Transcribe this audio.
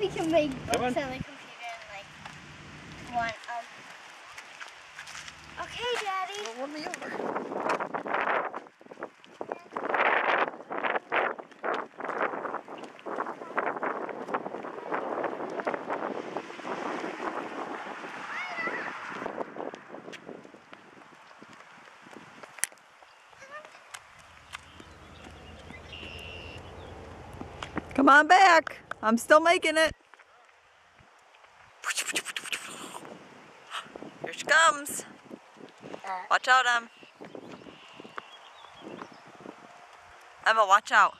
if we can make books on the computer in like one. Um. Okay, Daddy. Well, run me over. Come on back. I'm still making it. Here she comes. Uh. Watch out, Em. Emma, watch out.